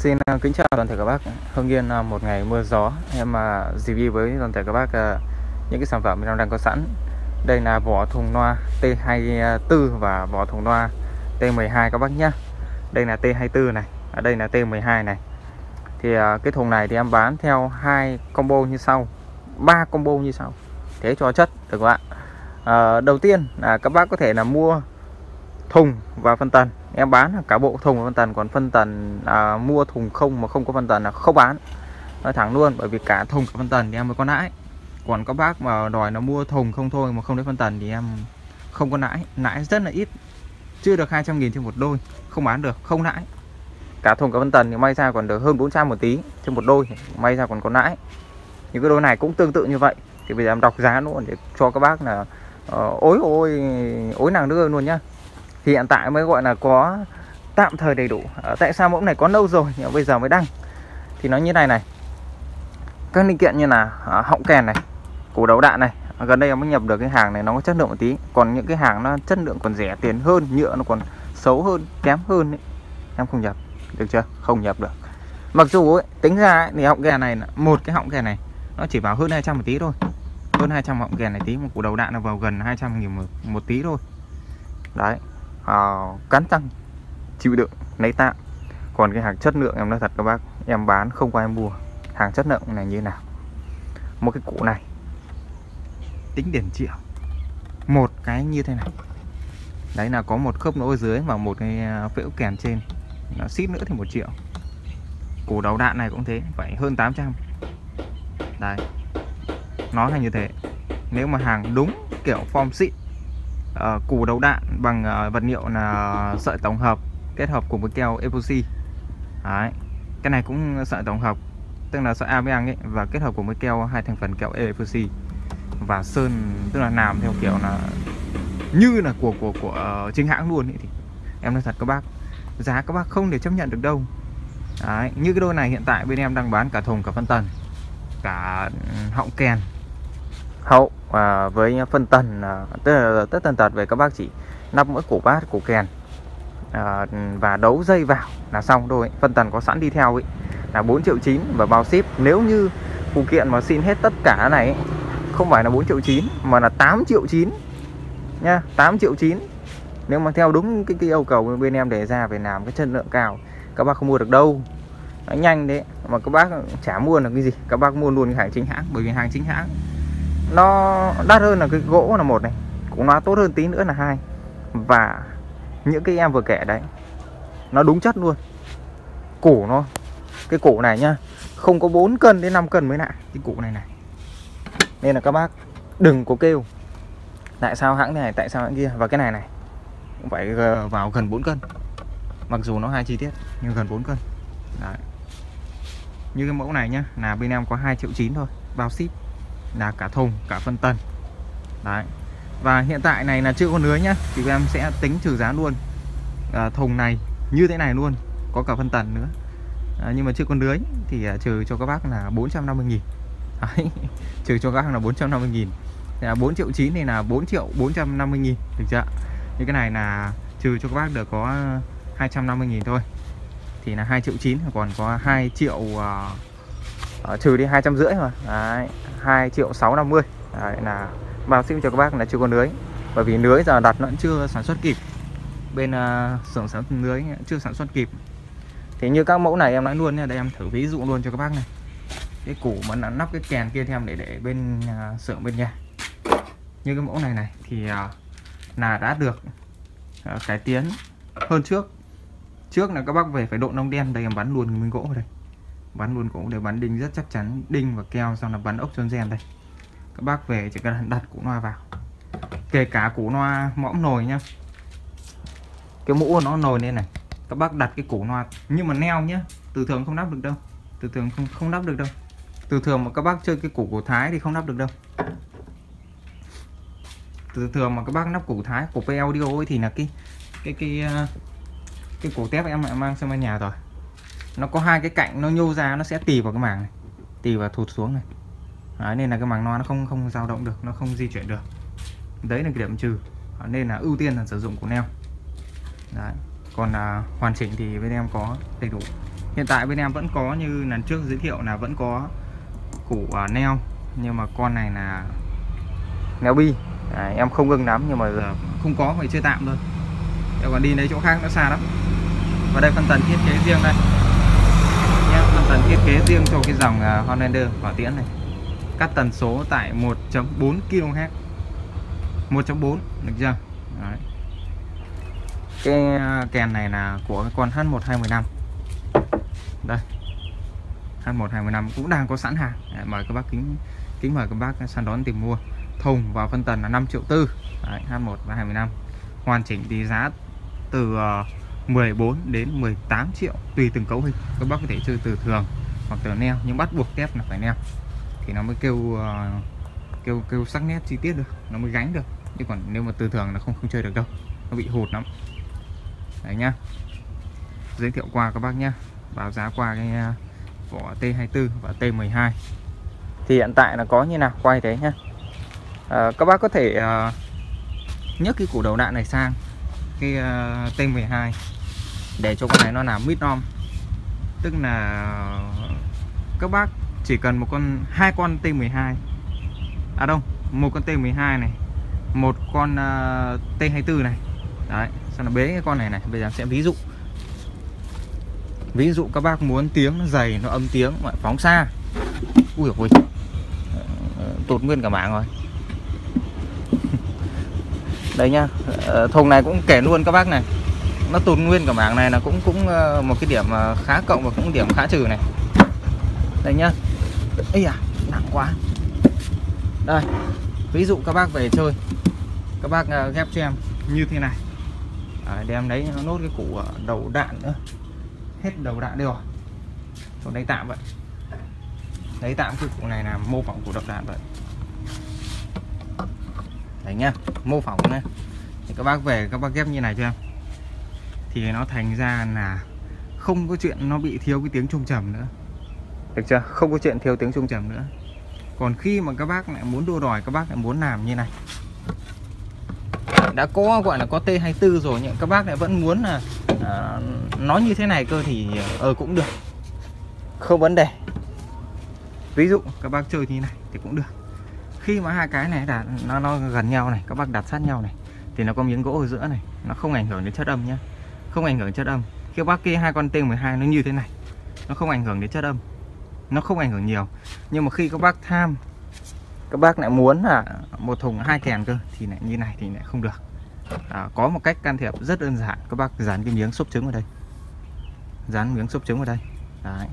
Xin à, kính chào toàn thể các bác. Hưng Yên là một ngày mưa gió. Em mà review với toàn thể các bác à, những cái sản phẩm em đang có sẵn. Đây là vỏ thùng loa T24 và vỏ thùng loa T12 các bác nhé Đây là T24 này. Ở đây là T12 này. Thì cái thùng này thì em bán theo hai combo như sau. Ba combo như sau. Thế cho chất được không ạ? À, Đầu tiên là các bác có thể là mua thùng và phân tần em bán cả bộ thùng và phân tần còn phân tần à, mua thùng không mà không có phân tần là không bán. Nói thẳng luôn bởi vì cả thùng cả phân tần thì em mới có lãi còn các bác mà đòi nó mua thùng không thôi mà không lấy phân tần thì em không có lãi lãi rất là ít chưa được 200 nghìn trên một đôi không bán được không lãi cả thùng cả phân tần thì may ra còn được hơn 400 một tí trên một đôi may ra còn có lãi những cái đôi này cũng tương tự như vậy. Thì bây giờ em đọc giá luôn để cho các bác là uh, ối ôi ối nàng đưa luôn nhá thì hiện tại mới gọi là có tạm thời đầy đủ. À, tại sao mẫu này có lâu rồi nhưng bây giờ mới đăng. Thì nó như này này. Các linh kiện như là à, họng kèn này củ đầu đạn này à, gần đây em mới nhập được cái hàng này nó có chất lượng một tí. Còn những cái hàng nó chất lượng còn rẻ tiền hơn nhựa nó còn xấu hơn kém hơn ấy. em không nhập. Được chưa? Không nhập được. Mặc dù ấy, tính ra ấy, thì họng kèn này một cái họng kèn này nó chỉ vào hơn 200 một tí thôi. Hơn 200 họng kèn này tí một củ đầu đạn nó vào gần 200 nghìn một, một tí thôi. Đấy. Ờ, uh, cắn răng chịu đựng lấy tạm. Còn cái hàng chất lượng em nói thật các bác em bán không có em mua. Hàng chất lượng này như nào? Một cái cụ này tính tiền triệu. Một cái như thế này đấy là có một khớp nối dưới và một cái à, phễu kèn trên nó xít nữa thì một triệu. Củ đầu đạn này cũng thế phải hơn 800 đấy nó là như thế. Nếu mà hàng đúng kiểu form xịn uh, củ đầu đạn bằng uh, vật liệu là sợi tổng hợp kết hợp cùng với keo epoxy. Đấy. cái này cũng sợi tổng hợp tức là sợi ABN ấy và kết hợp cùng với keo hai thành phần keo epoxy. Và sơn tức là làm theo kiểu là như là của của của uh, chính hãng luôn ấy thì em nói thật các bác giá các bác không thể chấp nhận được đâu. Đấy, như cái đôi này hiện tại bên em đang bán cả thùng cả phân tần cả ừ, họng kèn hậu à, với phân tần à, tức là tất tần tật về các bác chỉ nắp mỗi cổ bát cổ kèn à, và đấu dây vào là xong thôi. Phân tần có sẵn đi theo ấy là 4 triệu 9 và bao ship. Nếu như phụ kiện mà xin hết tất cả này ấy, không phải là 4 triệu 9 mà là 8 triệu 9 nha 8 triệu 9 nếu mà theo đúng cái, cái yêu cầu bên em đề ra về làm cái chất lượng cao các bác không mua được đâu. Nó nhanh đấy mà các bác chả mua được cái gì. Các bác mua luôn cái hàng chính hãng bởi vì hàng chính hãng nó đắt hơn là cái gỗ là một này, cũng nó tốt hơn tí nữa là hai. Và những cái em vừa kể đấy, nó đúng chất luôn. Củ nó, cái củ này nhá, không có 4 cân đến 5 cân mới lại cái củ này này. Nên là các bác đừng có kêu tại sao hãng này, tại sao hãng kia. Và cái này này, cũng phải vào gần 4 cân. Mặc dù nó hai chi tiết, nhưng gần 4 cân. Đấy. Như cái mẫu này nhá, là bên em có 2 triệu chín thôi, bao ship là cả thùng cả phân tần. Đấy. Và hiện tại này là chưa có lưới nhá thì em sẽ tính trừ giá luôn. À, thùng này như thế này luôn có cả phân tần nữa. À, nhưng mà chưa có lưới thì à, trừ cho các bác là 450 nghìn. Đấy. trừ cho các bác là 450 nghìn. Thì à, là 4 triệu 9 này là 4 triệu 450 nghìn được chưa? Như cái này là trừ cho các bác được có 250 nghìn thôi. Thì là 2 triệu 9 còn có 2 triệu uh, đó, trừ đi hai trăm rưỡi mà Đấy, 2 triệu 650 Đấy, là bao ship cho các bác là chưa có lưới. Bởi vì lưới giờ đặt nó vẫn chưa sản xuất kịp. Bên uh, xưởng sản xuất lưới chưa sản xuất kịp. Thì như các mẫu này em nói luôn nha đây em thử ví dụ luôn cho các bác này. Cái củ mà nó nắp cái kèn kia thêm để để bên uh, xưởng bên nhà. Như cái mẫu này này thì uh, là đã được uh, cải tiến hơn trước. Trước là các bác về phải độ nông đen đây em bắn luôn miếng gỗ vào đây bắn luôn cũng để bắn đinh rất chắc chắn. Đinh và keo xong là bắn ốc chân gen đây. Các bác về chỉ cần đặt củ loa vào. Kể cả củ loa mõm nồi nhá. Cái mũ nó nồi lên này. Các bác đặt cái củ loa nhưng mà neo nhá. Từ thường không đắp được đâu. Từ thường không không đắp được đâu. Từ thường mà các bác chơi cái củ của thái thì không đắp được đâu. Từ thường mà các bác nắp củ thái, củ P audio ấy thì là cái cái cái ờ, cái củ tép em lại mang sang bên nhà rồi nó có hai cái cạnh nó nhô ra nó sẽ tì vào cái màng này. Tì vào thụt xuống này. Đấy, nên là cái màng non nó không không dao động được nó không di chuyển được. Đấy là cái điểm trừ. Nên là ưu tiên là sử dụng của neo. Đấy. Còn à, hoàn chỉnh thì bên em có đầy đủ. Hiện tại bên em vẫn có như lần trước giới thiệu là vẫn có củ à, neo. Nhưng mà con này là neo bi. À, em không ưng lắm nhưng mà giờ không có phải chơi tạm thôi. Em còn đi lấy chỗ khác nó xa lắm. Và đây phân tần thiết kế riêng đây tần thiết kế riêng cho cái dòng à, Honlander hỏa tiễn này. Cắt tần số tại 1.4 kHz. 1.4 được chưa? Đấy. cái à, kèn này là của cái con H1215 đây. H1215 cũng đang có sẵn hàng. Đấy, mời các bác kính kính mời các bác săn đón tìm mua. Thùng và phân tần là 5 triệu tư. H1 và 25 hoàn chỉnh thì giá từ uh, 14 đến 18 triệu tùy từng cấu hình. Các bác có thể chơi từ thường hoặc từ neo nhưng bắt buộc kép là phải neo. Thì nó mới kêu uh, kêu kêu sắc nét chi tiết được nó mới gánh được. Chứ còn nếu mà từ thường là không không chơi được đâu nó bị hụt lắm. Đấy nhá. Giới thiệu qua các bác nhá. Báo giá qua cái ờ, vỏ T24 và T12 thì hiện tại là có như nào? Quay thế nhá. À, các bác có thể uh, nhấc cái củ đầu đạn này sang cái ờ, uh, T12 để cho con này nó làm mid nom tức là các bác chỉ cần một con hai con T12 à đâu một con T12 này một con ờ, uh, T24 này. Đấy sau là bế cái con này này. Bây giờ sẽ ví dụ. Ví dụ các bác muốn tiếng nó dày nó âm tiếng mà phóng xa. Ui ui ờ, tụt nguyên cả mạng rồi đây nhá. Ờ, thùng này cũng kể luôn các bác này. Nó tụt nguyên cả mảng này là cũng cũng ờ, một cái điểm ờ, khá cộng và cũng điểm khá trừ này. Đây nhá. Ấy à nặng quá. Đây ví dụ các bác về chơi các bác ghép cho em như thế này. À, đem lấy nốt cái củ đầu đạn nữa. Hết đầu đạn đi rồi. Chỗ đây tạm vậy. Lấy tạm cái củ này là mô phỏng của đầu đạn vậy đấy nhá mô phỏng này thì các bác về các bác ghép như này cho em. Thì nó thành ra là không có chuyện nó bị thiếu cái tiếng trung trầm nữa. Được chưa? Không có chuyện thiếu tiếng trung trầm nữa. Còn khi mà các bác lại muốn đua đòi các bác lại muốn làm như này. Đã có gọi là có T24 rồi nhưng các bác lại vẫn muốn là à, nó như thế này cơ thì ờ cũng được. Không vấn đề. Ví dụ các bác chơi như này thì cũng được khi mà hai cái này đặt nó nó gần nhau này các bác đặt sát nhau này thì nó có miếng gỗ ở giữa này nó không ảnh hưởng đến chất âm nhá, không ảnh hưởng chất âm. Khi bác kia hai con T12 nó như thế này nó không ảnh hưởng đến chất âm. Nó không ảnh hưởng nhiều. Nhưng mà khi các bác tham các bác lại muốn là một thùng hai kèn cơ thì lại như này thì lại không được. À, có một cách can thiệp rất đơn giản. Các bác dán cái miếng xốp trứng vào đây. Dán miếng xốp trứng vào đây. Đấy.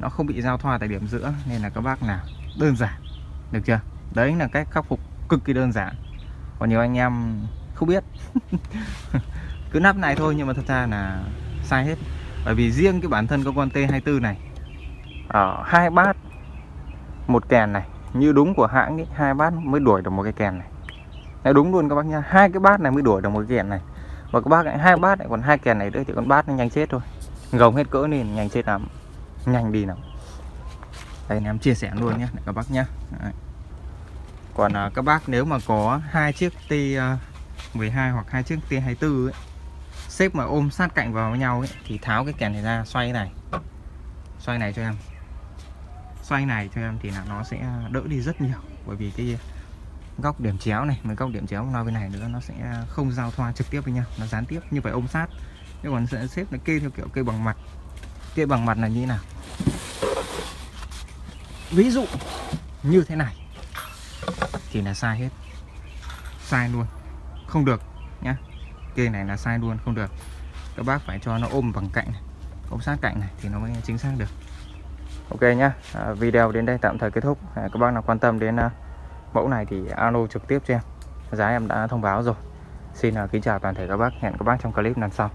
Nó không bị giao thoa tại điểm giữa nên là các bác nào đơn giản. Được chưa? Đấy là cách khắc phục cực kỳ đơn giản. Còn nhiều anh em không biết. Cứ nắp này thôi nhưng mà thật ra là sai hết. Bởi vì riêng cái bản thân con con T24 này ở hai bát một kèn này như đúng của hãng ấy, hai bát mới đuổi được một cái kèn này. Đấy, đúng luôn các bác nha hai cái bát này mới đuổi được một cái kèn này. Và các bác lại hai bát lại còn hai kèn này nữa thì con bát nó nhanh chết thôi. Gồng hết cỡ nên nhanh chết lắm. Nhanh đi nào đây em chia sẻ luôn nhé các bác nhé Đấy còn à, các bác nếu mà có hai chiếc T12 à, hoặc hai chiếc T24 ấy, xếp mà ôm sát cạnh vào với nhau ấy, thì tháo cái kèn này ra xoay này. Xoay này cho em. Xoay này cho em thì là nó sẽ đỡ đi rất nhiều bởi vì cái góc điểm chéo này mấy góc điểm chéo nó bên này nữa nó sẽ không giao thoa trực tiếp với nhau nó gián tiếp như phải ôm sát. Nhưng còn sẽ xếp nó kê theo kiểu kê bằng mặt. Kê bằng mặt là như thế nào? Ví dụ như thế này thì là sai hết. Sai luôn. Không được nhá. Kê này là sai luôn không được. Các bác phải cho nó ôm bằng cạnh này ôm sát cạnh này thì nó mới chính xác được. Ok nhá. À, video đến đây tạm thời kết thúc. À, các bác nào quan tâm đến à, mẫu này thì alo trực tiếp cho em. Giá em đã thông báo rồi. Xin à, kính chào toàn thể các bác. Hẹn các bác trong clip lần sau.